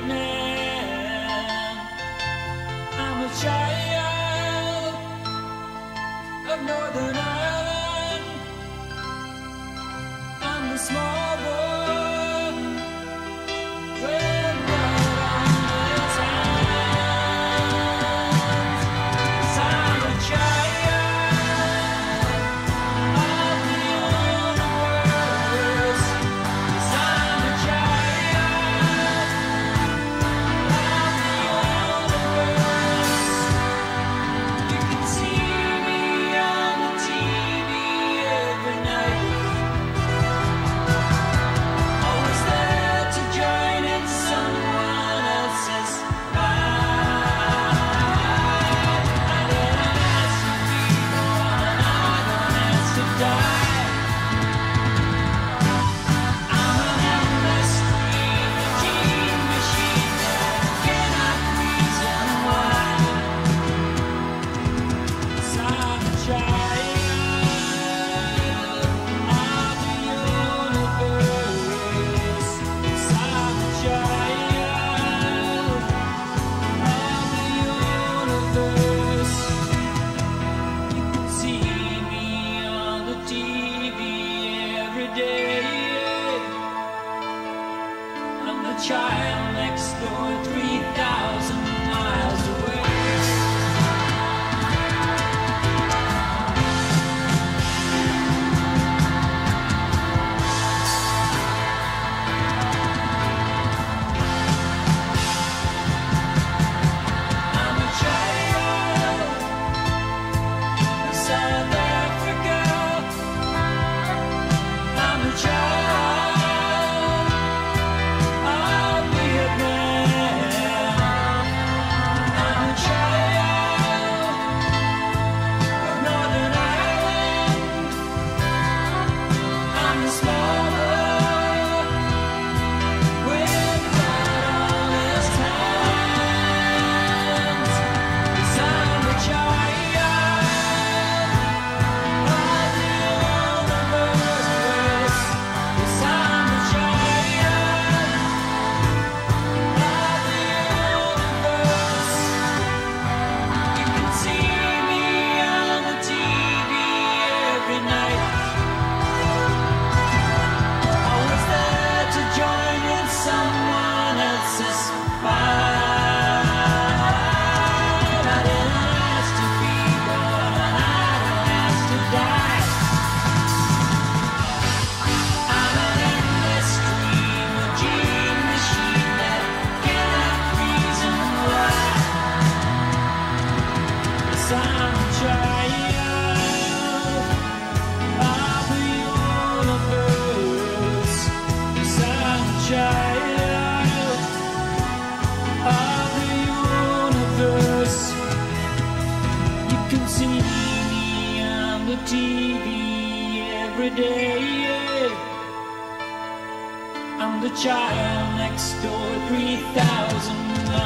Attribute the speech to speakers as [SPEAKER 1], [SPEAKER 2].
[SPEAKER 1] man. I'm a child of Northern Ireland. can see me on the TV every day. I'm the child next door, 3,000.